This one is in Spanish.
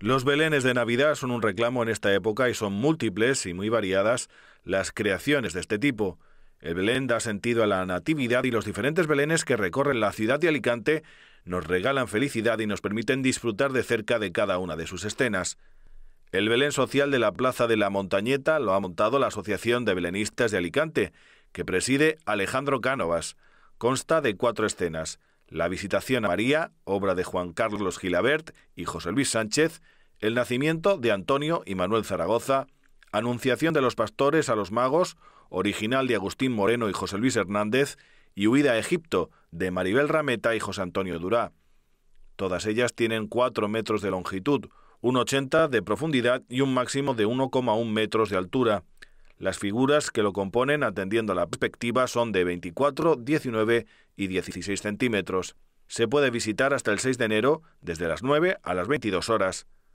Los belenes de Navidad son un reclamo en esta época y son múltiples y muy variadas las creaciones de este tipo. El Belén da sentido a la natividad y los diferentes belenes que recorren la ciudad de Alicante nos regalan felicidad y nos permiten disfrutar de cerca de cada una de sus escenas. El Belén social de la Plaza de la Montañeta lo ha montado la Asociación de Belenistas de Alicante, que preside Alejandro Cánovas. Consta de cuatro escenas la visitación a María, obra de Juan Carlos Gilabert y José Luis Sánchez, el nacimiento de Antonio y Manuel Zaragoza, Anunciación de los pastores a los magos, original de Agustín Moreno y José Luis Hernández, y Huida a Egipto, de Maribel Rameta y José Antonio Durá. Todas ellas tienen 4 metros de longitud, 1,80 de profundidad y un máximo de 1,1 metros de altura. Las figuras que lo componen, atendiendo a la perspectiva, son de 24, 19 y 16 centímetros. Se puede visitar hasta el 6 de enero, desde las 9 a las 22 horas.